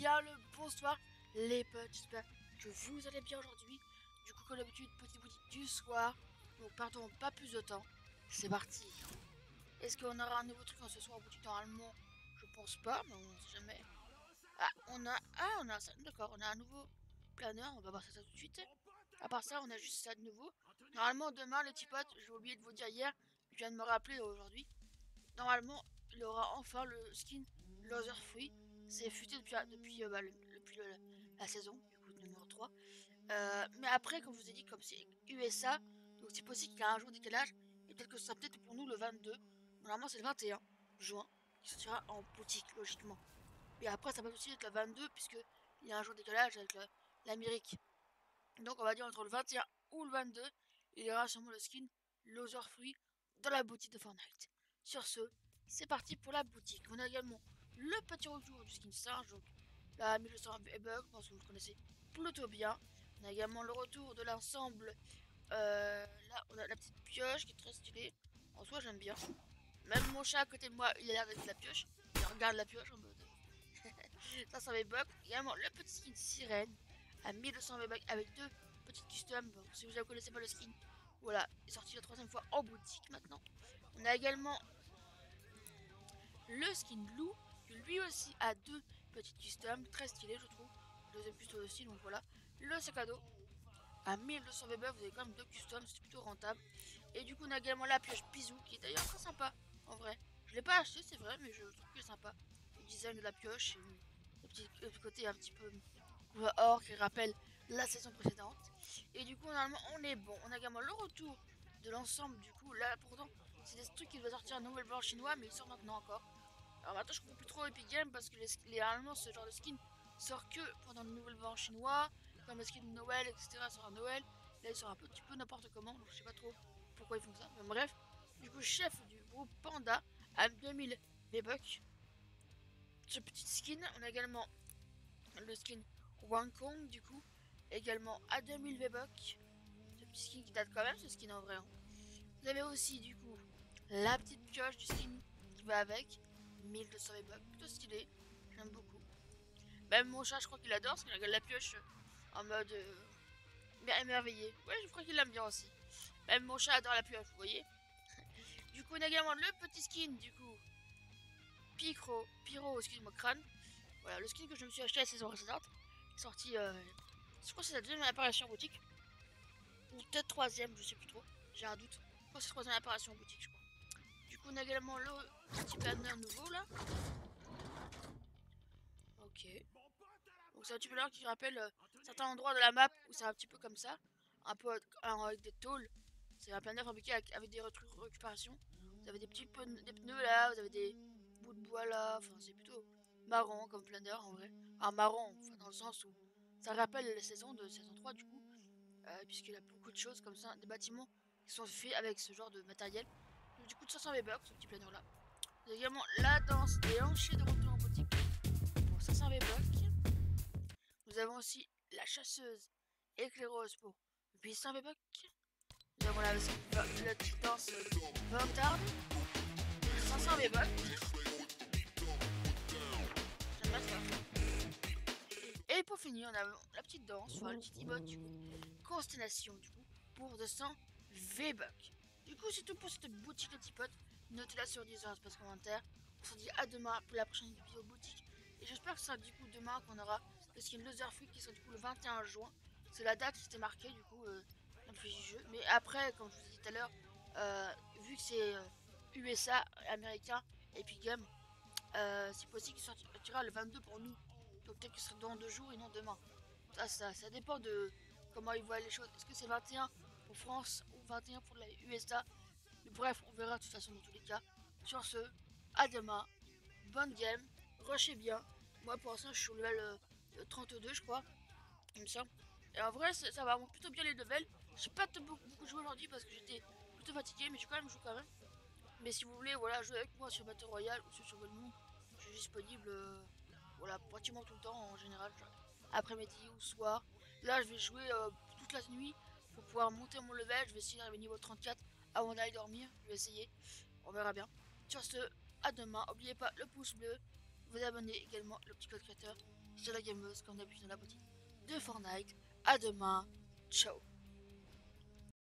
bien le bonsoir les potes, j'espère que vous allez bien aujourd'hui. Du coup comme d'habitude, petite boutique du soir. Donc pardon, pas plus de temps. C'est parti. Est-ce qu'on aura un nouveau truc en ce soir en boutique normalement Je pense pas, mais on sait jamais. Ah, on a... Ah, on a ça, d'accord, on a un nouveau planeur, on va voir ça tout de suite. À part ça, on a juste ça de nouveau. Normalement, demain, les petits potes, j'ai oublié de vous dire hier, je viens de me rappeler aujourd'hui. Normalement, il aura enfin le skin Loser Free. C'est futé depuis, depuis, euh, bah, depuis la saison, du coup, numéro 3. Euh, mais après, comme je vous ai dit, comme c'est USA, donc c'est possible qu'il y ait un jour de décalage. Et peut-être que ça sera peut-être pour nous le 22. Normalement, c'est le 21 juin qui sortira en boutique, logiquement. Et après, ça va aussi être le 22, puisqu'il y a un jour de décalage avec l'Amérique. Donc, on va dire entre le 21 ou le 22, il y aura sûrement le skin Loser Free dans la boutique de Fortnite. Sur ce, c'est parti pour la boutique. On a également le petit retour du skin singe, donc la 1200 bug, je pense que vous le connaissez plutôt bien. On a également le retour de l'ensemble. Euh, là, on a la petite pioche qui est très stylée. En soi, j'aime bien. Même mon chat à côté de moi, il a l'air d'être la pioche. Il regarde la pioche en mode. ça, ça bug. Également le petit skin sirène à 1200 V-Bucks avec deux petites customs. si vous ne connaissez pas le skin, voilà, il est sorti la troisième fois en boutique maintenant. On a également le skin Blue, lui aussi a deux petites customs, très stylé je trouve. Deuxième custom aussi, donc voilà. Le sac à dos, à 1200 VB, vous avez quand même deux customs, c'est plutôt rentable. Et du coup, on a également la pioche Bisou, qui est d'ailleurs très sympa, en vrai. Je l'ai pas acheté, c'est vrai, mais je trouve que c'est sympa. Le design de la pioche, et le petit, côté un petit peu or qui rappelle la saison précédente. Et du coup, normalement, on est bon. On a également le retour de l'ensemble, du coup, là, pourtant, c'est des trucs qui doivent sortir un nouvel blanc chinois, mais ils sortent maintenant encore. Alors maintenant, je comprends plus trop Epic Games parce que les, ce genre de skin sort que pendant le nouvel vent chinois, comme le skin de Noël, etc. sort à Noël. Là, il sort un petit peu n'importe comment, je sais pas trop pourquoi ils font ça. Mais bref, du coup, chef du groupe Panda à 2000 V-Bucks. Ce petit skin, on a également le skin Wang Kong, du coup, également à 2000 V-Bucks. Ce petit skin qui date quand même, ce skin en vrai. Hein. Vous avez aussi, du coup, la petite pioche du skin qui va avec. 1200 V-Bucks, plutôt stylé, j'aime beaucoup. Même mon chat, je crois qu'il adore, parce qu'il regarde la pioche en mode euh, émerveillé. Ouais, je crois qu'il l'aime bien aussi. Même mon chat adore la pioche, vous voyez. du coup, on a également le petit skin, du coup. Picro, Pyro, excuse-moi, crâne. Voilà, le skin que je me suis acheté la saison précédente. Sorti, euh, je crois que c'est la deuxième apparition en boutique. Ou peut-être troisième, je sais plus trop. J'ai un doute. Je crois que c'est la troisième apparition en boutique, je crois. On a également le petit planeur nouveau là. Ok. Donc c'est un petit planeur qui rappelle euh, certains endroits de la map où c'est un petit peu comme ça. Un peu avec des tôles. C'est un planeur fabriqué avec, des récupérations. Vous avez des petits pneus là, vous avez des bouts de bois là. Enfin, c'est plutôt marrant comme planeur en vrai. Un marrant, enfin, dans le sens où ça rappelle les saisons de saison 3 du coup. Euh, puisqu'il y a beaucoup de choses comme ça, des bâtiments qui sont faits avec ce genre de matériel du coup de 500 V-Bucks, ce petit planeur là. Il y a également la danse des hanchers de retour en boutique pour 500 V-Bucks. Nous avons aussi la chasseuse éclaireuse pour 800 V-Bucks. Nous avons la, la danse Vanguard 500 V-Bucks. J'aime ça. Et pour finir, on a la petite danse, enfin le petit emote du coup, Constellation du coup, pour 200 V-Bucks. Du coup, c'est tout pour cette boutique, les petits potes. Notez-la sur 10 dans l'espace commentaire. On se dit à demain pour la prochaine vidéo boutique. Et j'espère que ce sera du coup demain qu'on aura le skin Loser Free qui sera du coup le 21 juin. C'est la date qui était marquée du coup euh, dans le jeu. Mais après, comme je vous ai dit tout à l'heure, euh, vu que c'est USA, euh, américain, Epic Games, euh, c'est possible qu'il sortira le 22 pour nous. Donc peut-être que ce sera dans deux jours et non demain. Ça, ça, ça dépend de comment ils voient les choses. Est-ce que c'est 21 France ou 21 pour la USA. bref, on verra de toute façon dans tous les cas. Sur ce, à demain. Bonne game. Rushez bien. Moi pour l'instant je suis le level 32 euh, je crois. Il me semble. Et en vrai ça, va plutôt bien les levels. J'ai pas beaucoup, beaucoup joué aujourd'hui parce que j'étais plutôt fatigué mais j'ai quand même joué quand même. Mais si vous voulez voilà jouer avec moi sur Battle Royale ou sur Survival Moon, je suis disponible euh, voilà pratiquement tout le temps en général. Après-midi ou soir. Là je vais jouer euh, toute la nuit pour pouvoir monter mon level. Je vais essayer d'arriver niveau 34 avant d'aller dormir. Je vais essayer. On verra bien. Sur ce, à demain. N'oubliez pas le pouce bleu. vous abonner également le petit code créateur sur la gameuse comme d'habitude dans la boutique de Fortnite. À demain, ciao